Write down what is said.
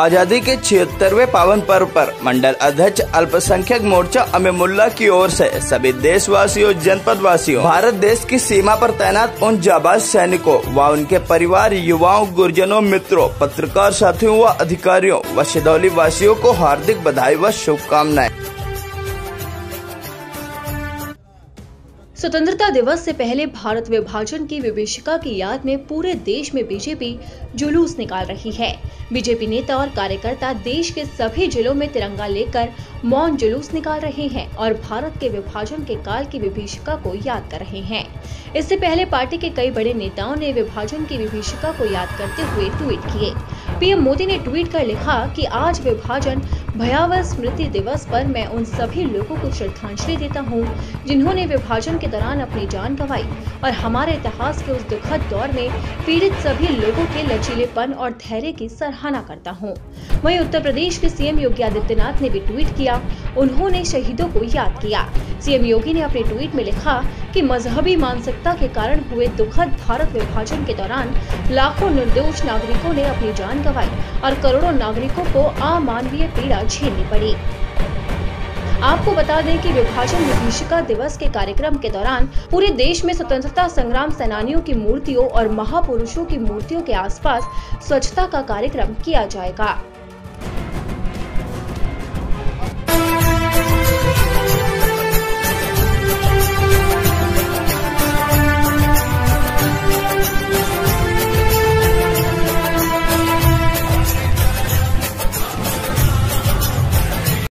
आज़ादी के छिहत्तरवे पावन पर्व पर मंडल अध्यक्ष अल्पसंख्यक मोर्चा अमीमुल्ला की ओर से सभी देशवासियों जनपद वासियों भारत देश की सीमा पर तैनात उन जाबाज सैनिकों व उनके परिवार, युवाओं, गुरजनों, मित्रों, पत्रकार साथियों व अधिकारियों, व सिदौली वासियों को हार्दिक बधाई व शुभकामनाएँ। स्वतंत्रता दिवस से पहले भारत विभाजन की विभीषिका की याद में पूरे देश में बीजेपी जुलूस निकाल रही है। बीजेपी नेता और कार्यकर्ता देश के सभी जिलों में तिरंगा लेकर मौन जुलूस निकाल रहे हैं और भारत के विभाजन के काल की विभीषिका को याद कर रहे हैं। इससे पहले पार्टी के कई बड़े नेताओं ने विभाजन की विभीषिका को याद करते हुए ट्वीट किए। पीएम मोदी ने ट्वीट कर लिखा कि आज विभाजन भयावह स्मृति दिवस पर मैं उन सभी लोगों को श्रद्धांजलि देता हूँ, जिन्होंने विभाजन के दौरान अपनी जान गंवाई और हमारे इतिहास के उस दुखद दौर में पीड़ित सभी लोगों के लचीलेपन और धैर्य की सराहना करता हूँ। वहीं उत्तर प्रदेश के सीएम योगी आदित्यनाथ ने भी ट्वीट किया, उन्होंने शहीदों को याद किया सीएम योगी ने अपने ट्वीट में लिखा कि मजहबी मानसिकता के कारण हुए दुखद भारत विभाजन के दौरान लाखों निर्दोष नागरिकों ने अपनी जान गंवाई और करोड़ों नागरिकों को अमानवीय पीड़ा झेलनी पड़ी। आपको बता दें कि विभाजन विभीषिका दिवस के कार्यक्रम के दौरान पूरे देश में स्वतंत्रता संग्राम सेनानियों की मूर्तियों और महापुरुषों की मूर्तियों के आसपास स्वच्छता का कार्यक्रम किया जाएगा।